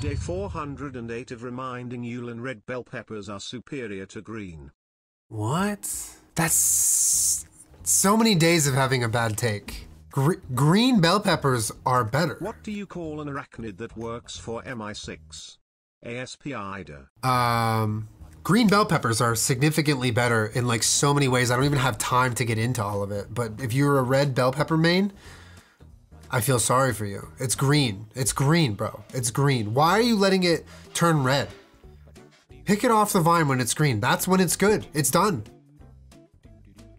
Day 408 of reminding Julien red bell peppers are superior to green. What? That's so many days of having a bad take. Gre- green bell peppers are better. What do you call an arachnid that works for MI6? ASP IDA. Um, green bell peppers are significantly better in like so many ways. I don't even have time to get into all of it. But if you're a red bell pepper main, I feel sorry for you. It's green. It's green, bro. It's green. Why are you letting it turn red? Pick it off the vine when it's green. That's when it's good. It's done.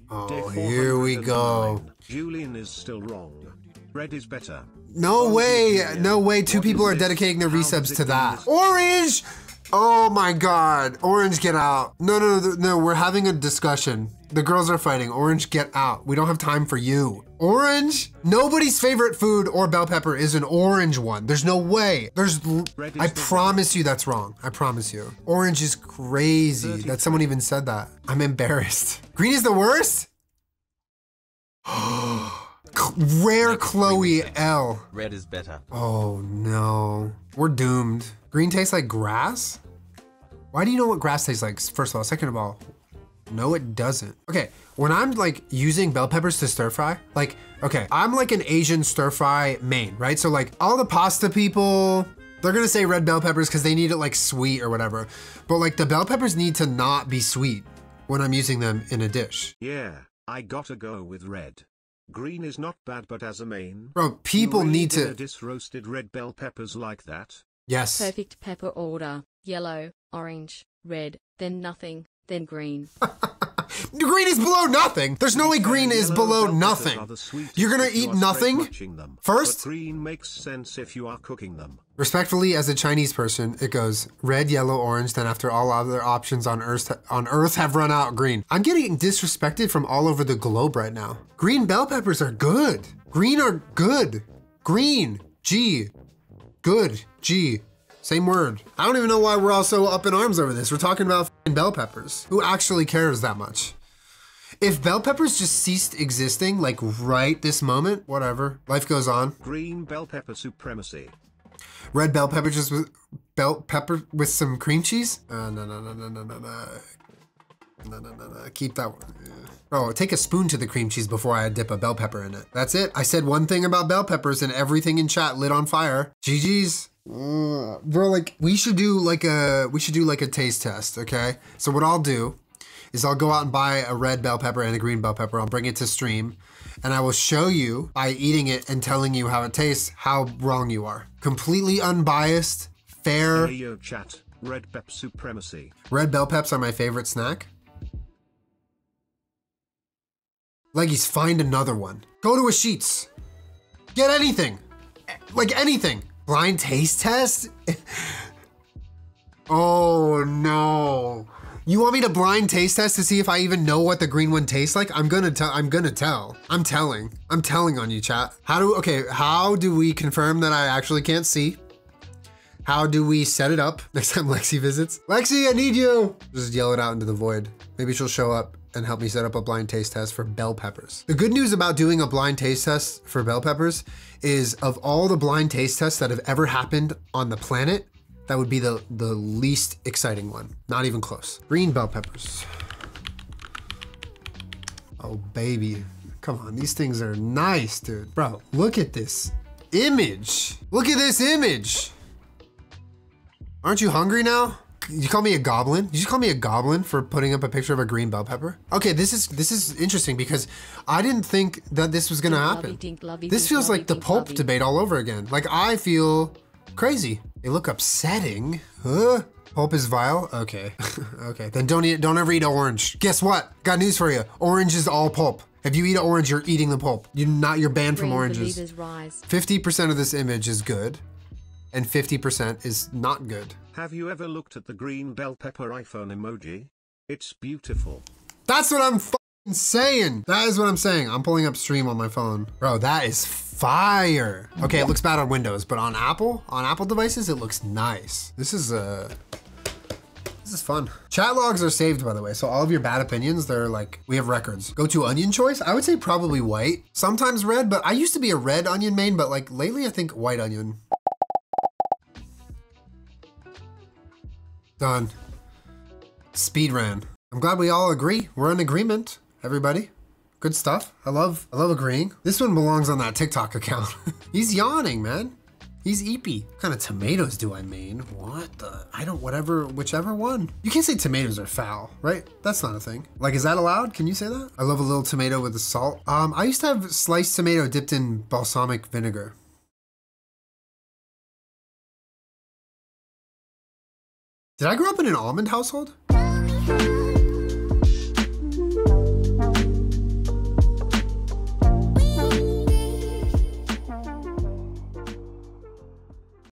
Oh, here we go. Julien is still wrong. Red is better. No way. No way. Two people are dedicating their resubs to that. Orange. Oh my God. Orange, get out. No, no, no, no. We're having a discussion. The girls are fighting. Orange, get out. We don't have time for you. Orange. Nobody's favorite food or bell pepper is an orange one. There's no way. There's. l- Red is I promise you that's wrong. I promise you. Orange is crazy that someone even said that. I'm embarrassed. Green is the worst. Rare Chloe L. Red is better. Oh no. We're doomed. Green tastes like grass? Why do you know what grass tastes like? First of all. Second of all, no, it doesn't. Okay, when I'm like using bell peppers to stir fry, like, okay, I'm like an Asian stir fry main, right? So, like, all the pasta people, they're gonna say red bell peppers because they need it like sweet or whatever. But like, the bell peppers need to not be sweet when I'm using them in a dish. Yeah, I gotta go with red. Green is not bad, but as a main. Bro, people you really need did to. a dis roasted red bell peppers like that. Yes. Perfect pepper order. Yellow, orange, red, then nothing, then green. Green is below nothing. There's no way green is below nothing. are the sweetest You're gonna eat nothing first? Green makes sense if you are cooking them. Respectfully, as a Chinese person, it goes red, yellow, orange. Then after all other options on Earth on Earth have run out, green. I'm getting disrespected from all over the globe right now. Green bell peppers are good. Green are good. Green. G. Good. G. Same word. I don't even know why we're all so up in arms over this. We're talking about f***ing bell peppers. Who actually cares that much? If bell peppers just ceased existing, like right this moment, whatever, life goes on. Green bell pepper supremacy. Red bell pepper just with bell pepper with some cream cheese? Uh, no, no, no, no, no, no, no. No, no, no, no. Keep that one. Bro, take a spoon to the cream cheese before I dip a bell pepper in it. That's it. I said one thing about bell peppers and everything in chat lit on fire. GG's. Uh, bro, like we should do like a we should do like a taste test, okay? So what I'll do is I'll go out and buy a red bell pepper and a green bell pepper. I'll bring it to stream and I will show you by eating it and telling you how it tastes how wrong you are. Completely unbiased, fair. Hey yo chat. Red pep supremacy. Red bell peps are my favorite snack. Leggies, find another one. Go to a Sheetz. Get anything. Like anything. Blind taste test? oh no. You want me to blind taste test to see if I even know what the green one tastes like? I'm gonna tell. I'm gonna tell. I'm telling. I'm telling on you, chat. How do okay? How do we confirm that I actually can't see? How do we set it up next time Lexi visits? Lexi, I need you. Just yell it out into the void. Maybe she'll show up and help me set up a blind taste test for bell peppers. The good news about doing a blind taste test for bell peppers is of all the blind taste tests that have ever happened on the planet, that would be the, the least exciting one. Not even close. Green bell peppers. Oh, baby. Come on, these things are nice, dude. Bro, look at this image. Look at this image. Aren't you hungry now? You call me a goblin? You just call me a goblin for putting up a picture of a green bell pepper? Okay, this is this is interesting because I didn't think that this was gonna happen. lovey, dink, lovey, This feels like the pulp debate all over again. Like I feel crazy. They look upsetting. Huh? Pulp is vile? Okay. okay. Then don't eat don't ever eat orange. Guess what? Got news for you. Orange is all pulp. If you eat an orange, you're eating the pulp. You're not you're banned from oranges. 50% of this image is good, and 50% is not good. Have you ever looked at the green bell pepper iPhone emoji? It's beautiful. That's what I'm saying. That is what I'm saying. I'm pulling up stream on my phone. Bro, that is fire. Okay, it looks bad on Windows, but on Apple, on Apple devices, it looks nice. This is uh this is fun. Chat logs are saved, by the way. So all of your bad opinions, they're like, we have records. Go to onion choice. I would say probably white. Sometimes red, but I used to be a red onion main, but like lately I think white onion. Done. Speed ran. I'm glad we all agree. We're in agreement, everybody. Good stuff. I love I love agreeing. This one belongs on that TikTok account. He's yawning, man. He's eepy. What kind of tomatoes do I mean? What the? I don't, whatever, whichever one. You can't say tomatoes are foul, right? That's not a thing. Like, is that allowed? Can you say that? I love a little tomato with the salt. Um, I used to have sliced tomato dipped in balsamic vinegar. Did I grow up in an almond household?